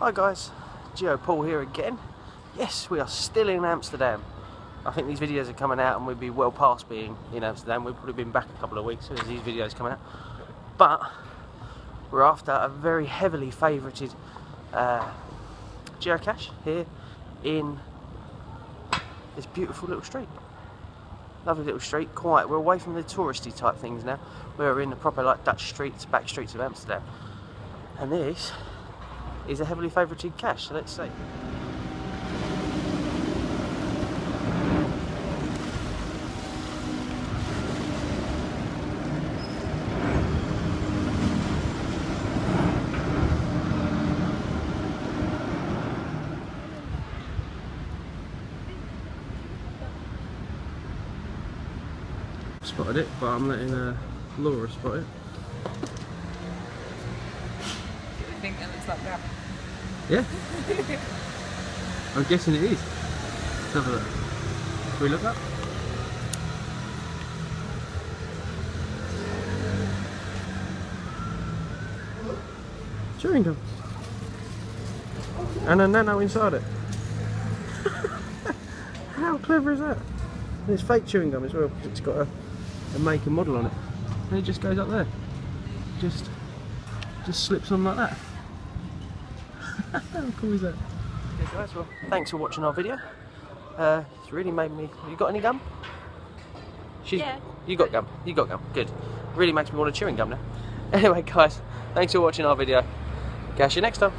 Hi guys, GeoPaul here again. Yes, we are still in Amsterdam. I think these videos are coming out and we'd be well past being in Amsterdam. We've probably been back a couple of weeks as these videos come out. But we're after a very heavily favoured uh, geocache here in this beautiful little street. Lovely little street, quiet. We're away from the touristy type things now. We're in the proper like Dutch streets, back streets of Amsterdam. And this is a heavily favoured cache, so let's see. Spotted it, but I'm letting uh, Laura spot it. I think it looks Yeah. I'm guessing it is. Let's have a look. Can we look up? Chewing gum. And a nano inside it. How clever is that? And it's fake chewing gum as well because it's got a, a make and model on it. And it just goes up there. Just just slips on like that. How cool is that? Okay guys, well thanks for watching our video. Uh, it's really made me... You got any gum? She's, Yeah. You got gum. You got gum. Good. Really makes me want a chewing gum now. Anyway guys, thanks for watching our video. Catch you next time.